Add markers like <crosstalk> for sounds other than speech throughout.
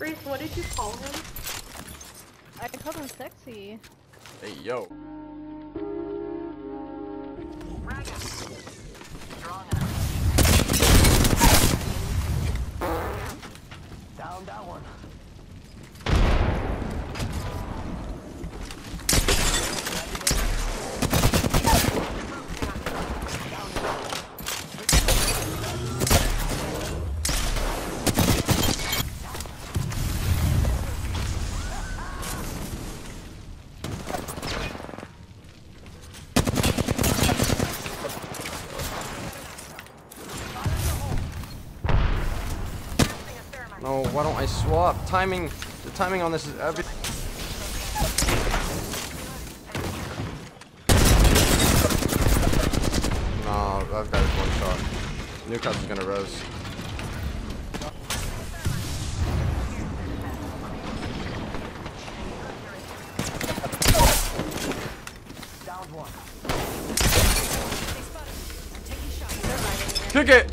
Reese, what did you call him? I called him sexy. Hey, yo. Down that one. No, why don't I swap? Timing, the timing on this is every. No, I've got one shot. Newcastle's gonna res. Kick it!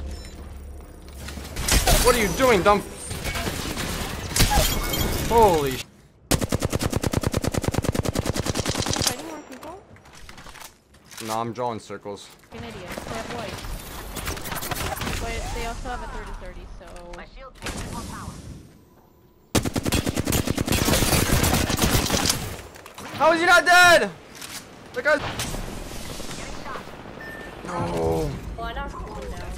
What are you doing, dumb? Holy sh Fighting more people? No, I'm drawing circles. You're an idiot. They have white. But they also have a 30-30, so... My shield takes more power. How is he not dead? The guy. No. Well, I knocked one down.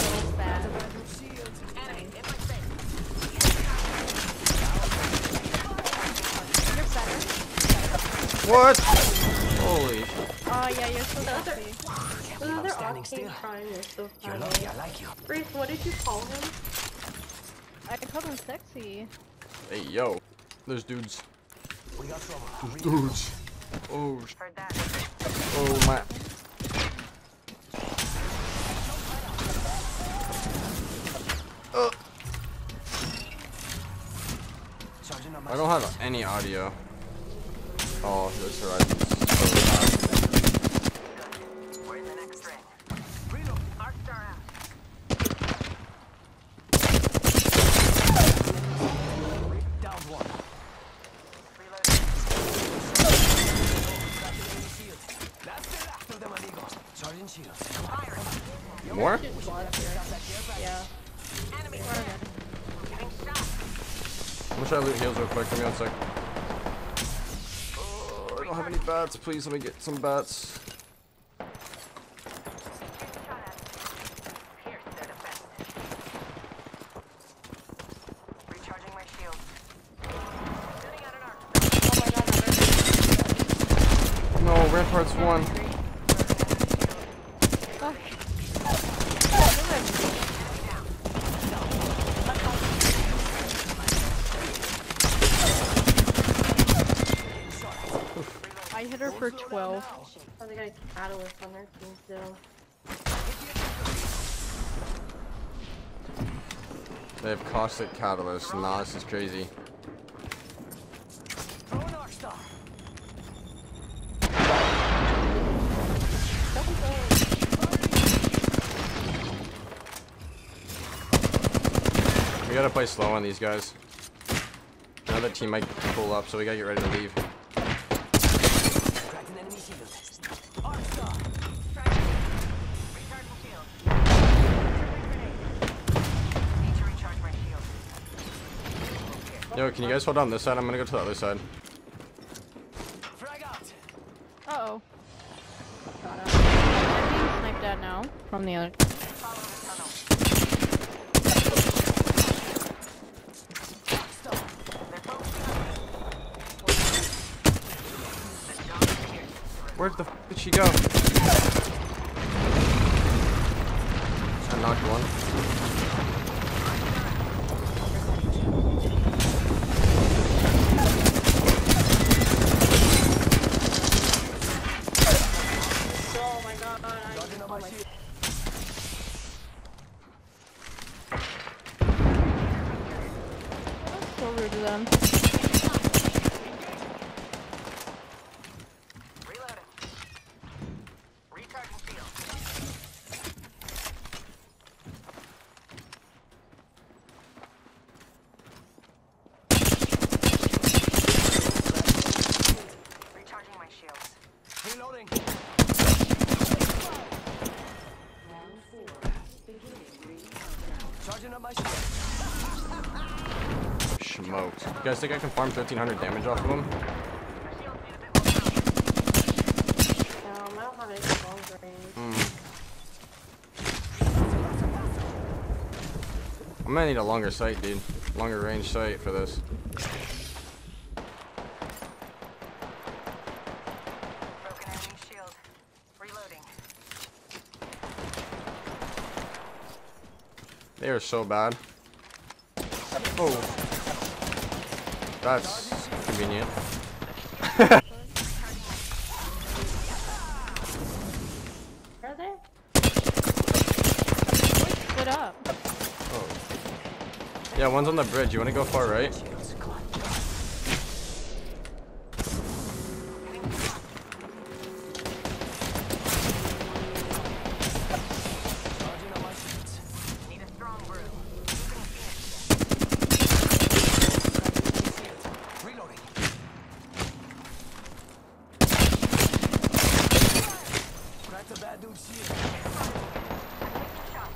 so bad. Enemy in my space. You're better. What? Holy. Oh yeah, you're so sexy. The other standing arcane still. shrine is so You're lucky I like you. Reese, what did you call him? I called him sexy. Hey, yo. There's dudes. We got trouble. Dudes. Oh, sh- Heard that. oh my. Uh, my I don't have any audio. Oh, this horizon's so. Where's the next ring? Reload. Arc star out. Down one. Reloading. Enemy shield. That's the last of them, amigos. Charging shields. Firing. More? Yeah. Enemy We're there. good. Getting shot. I'm gonna try to loot heals real quick. Give me one sec. I don't have any bats. Please let me get some bats. No, Ramparts one. Fuck. For 12. Oh, they got a catalyst on their team still. They have caustic catalyst. Nah, this is crazy. Throw an arc star. We gotta play slow on these guys. Another team might pull up, so we gotta get ready to leave. Yo, can you guys hold on this side? I'm gonna go to the other side. Uh-oh. Got him. I'm being sniped at now from the other. Follow the tunnel. Arc star. They're focusing on me. The. Where the f did she go? I knocked one. Rude to them. Reloading. Recharging shield. up my shield. Smoked. You guys think I can farm 1300 damage off of him? Um, I don't have any long range. Mm. I'm gonna need a longer sight, dude. Longer range sight for this. Broken enemy shield. Reloading. They are so bad. Oh. That's convenient. Are they? Split up. Oh. Yeah, one's on the bridge. You wanna go far right? Shields, come on. Charging up my shields. Need a strong brew. Reloading. Crack the bad dude's shield. Shot.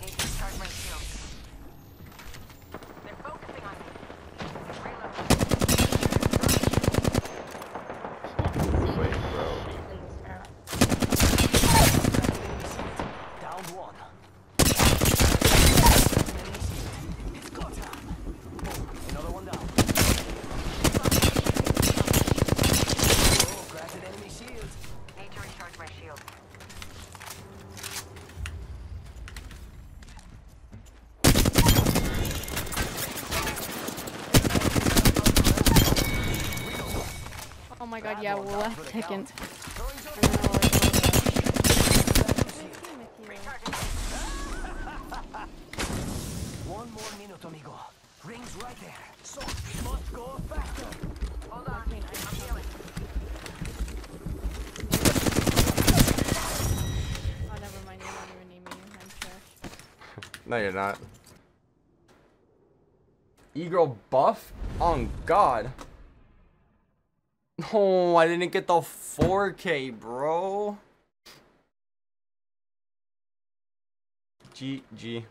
Need to recharge my shield. They're focusing on me. Reload. Wait, bro. Down one. It's go time. Another one down. Oh, cracked an enemy shield. Need to recharge my shield. Oh my god, yeah, we're last second. Throwing some One more minute, amigo. Rings right there. So, must go faster. Hold on. I'm healing. Oh, never mind, you don't even need me. I'm trash. <laughs> No, you're not. E-girl buff? On God. No, <laughs> oh, I didn't get the 4K, bro. GG.